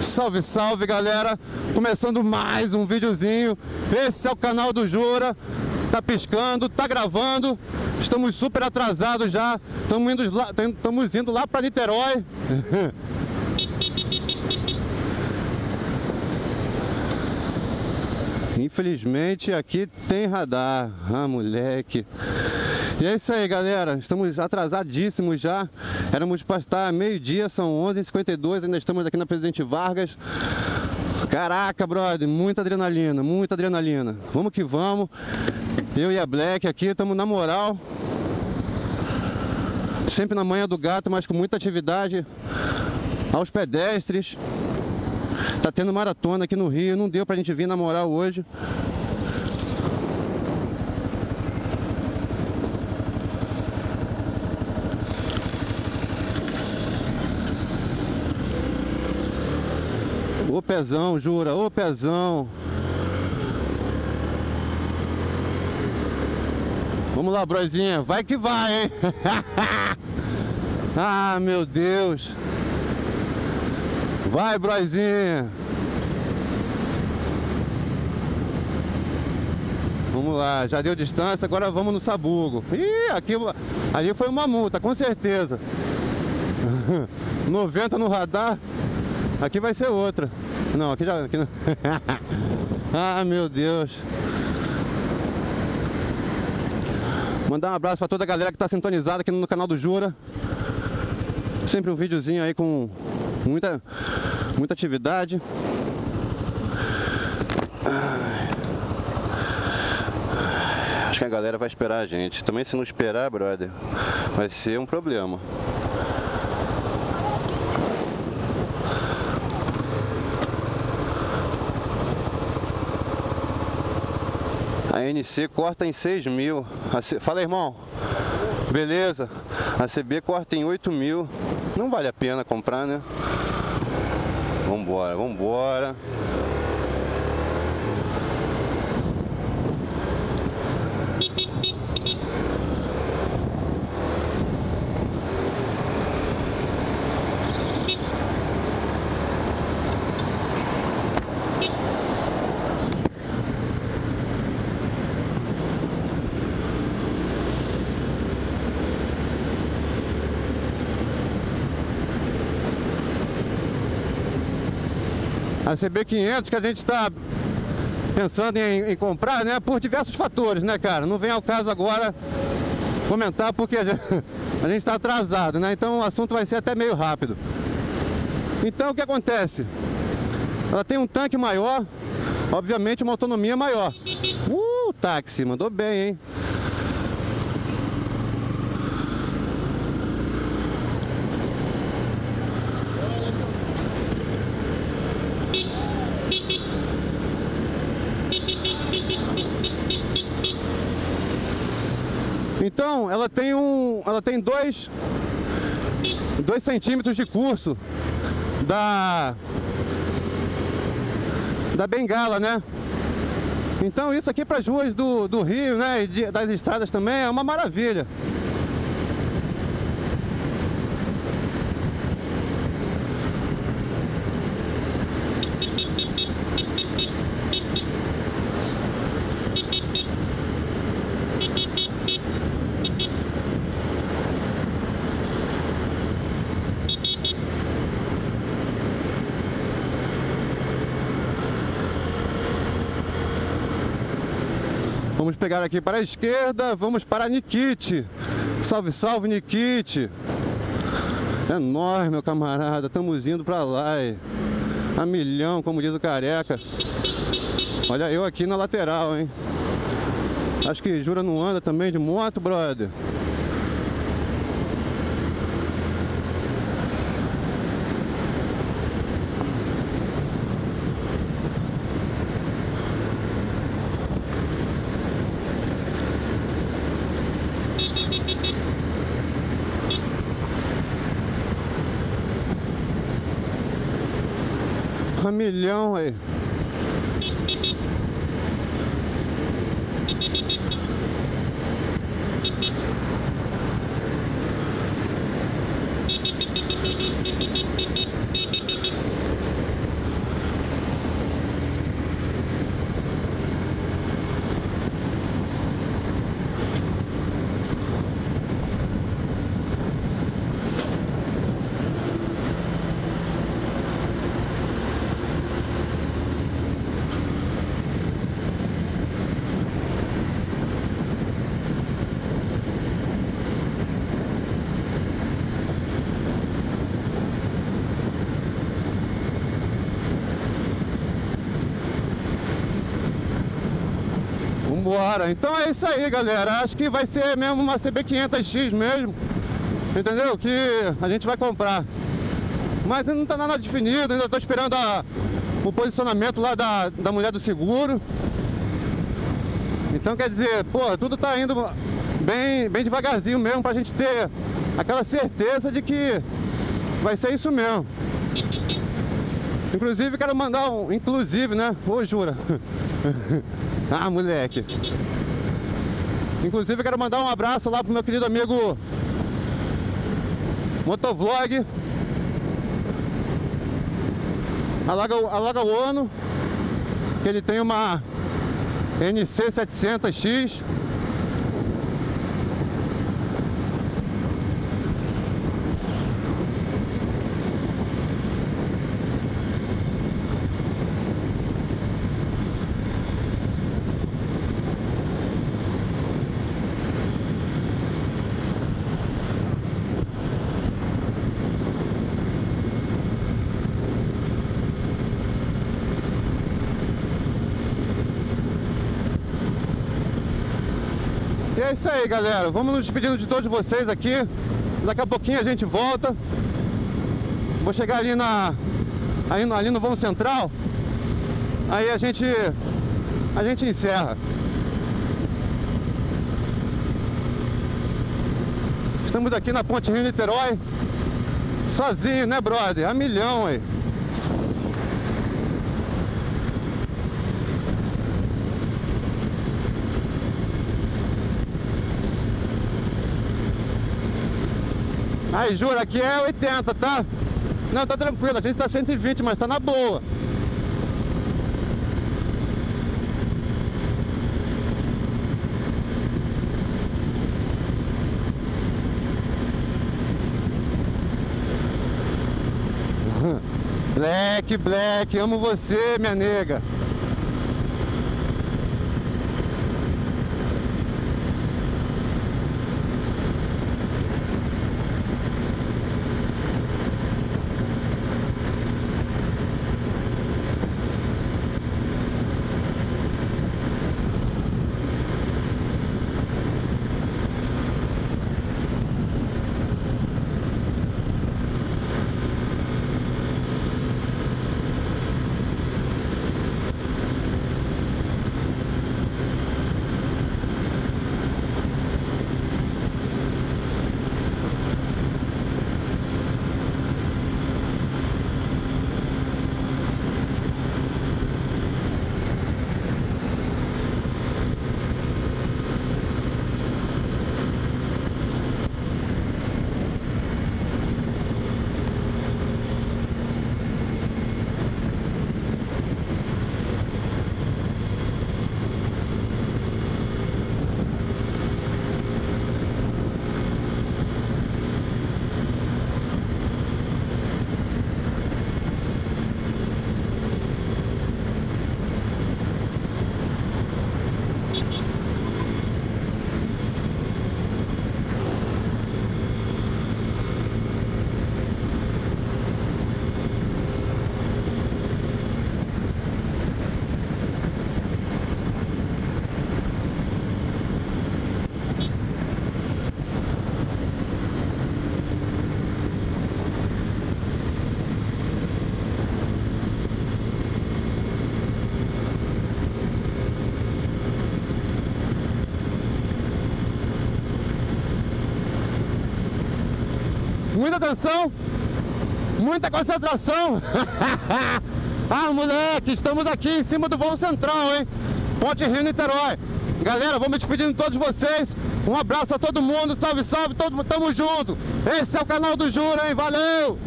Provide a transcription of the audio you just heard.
Salve, salve galera! Começando mais um videozinho. Esse é o canal do Jura. Tá piscando, tá gravando. Estamos super atrasados já. Estamos indo lá, estamos indo lá para Niterói. Infelizmente aqui tem radar. Ah, moleque. E é isso aí, galera. Estamos atrasadíssimos já. Éramos para estar meio-dia, são 11h52. Ainda estamos aqui na Presidente Vargas. Caraca, brother, muita adrenalina, muita adrenalina. Vamos que vamos. Eu e a Black aqui estamos na moral. Sempre na manhã do gato, mas com muita atividade aos pedestres. Tá tendo maratona aqui no Rio, não deu pra gente vir na moral hoje. Ô pezão, jura, ô pezão. Vamos lá, brozinha, vai que vai, hein? ah, meu Deus. Vai, brozinha. Vamos lá, já deu distância, agora vamos no sabugo. Ih, aqui, ali foi uma multa, com certeza. 90 no radar. Aqui vai ser outra. Não, aqui já. Aqui não. ah, meu Deus. Mandar um abraço para toda a galera que está sintonizada aqui no canal do Jura. Sempre um videozinho aí com muita, muita atividade. Acho que a galera vai esperar a gente. Também se não esperar, brother, vai ser um problema. A NC corta em 6 mil. Fala, irmão. Beleza. A CB corta em 8 mil. Não vale a pena comprar, né? Vambora, vambora. A CB500 que a gente está pensando em, em, comprar, né, por diversos fatores, né, cara? Não vem ao caso agora comentar porque a gente está atrasado, né? Então o assunto vai ser até meio rápido. Então o que acontece? Ela tem um tanque maior, obviamente uma autonomia maior. Uh, táxi, mandou bem, hein? Então, ela tem um, ela tem dois, dois centímetros de curso da da bengala, né? Então isso aqui para as ruas do, do Rio, né, e das estradas também é uma maravilha. Vamos pegar aqui para a esquerda, vamos para Nikit. Salve, salve, Nikit. É nóis, meu camarada, estamos indo para lá. A milhão, como diz o careca. Olha eu aqui na lateral, hein. Acho que Jura não anda também de moto, brother. Milhão aí. Embora. Então é isso aí, galera. Acho que vai ser mesmo uma CB500X mesmo. Entendeu? Que a gente vai comprar. Mas não tá nada definido, ainda tô esperando a, o posicionamento lá da, da mulher do seguro. Então quer dizer, pô, tudo tá indo bem, bem devagarzinho mesmo pra gente ter aquela certeza de que vai ser isso mesmo. Inclusive quero mandar um. Inclusive, né? Ô jura. Ah, moleque. Inclusive, eu quero mandar um abraço lá pro meu querido amigo Motovlog. Alaga, alaga o ano. Que ele tem uma NC700X E é isso aí, galera. Vamos nos despedindo de todos vocês aqui. Daqui a pouquinho a gente volta. Vou chegar ali na ali no, ali no vão central. Aí a gente a gente encerra. Estamos aqui na Ponte Rio Niterói. Sozinho, né, brother? A milhão aí. Aí, jura, aqui é 80, tá? Não, tá tranquilo, a gente tá 120, mas tá na boa. Black, Black, amo você, minha nega. Muita atenção, muita concentração. ah, moleque, estamos aqui em cima do voo central, hein? Ponte Rio Niterói. Galera, vou me despedindo de todos vocês. Um abraço a todo mundo, salve, salve, todo, tamo junto. Esse é o canal do Juro, hein? Valeu!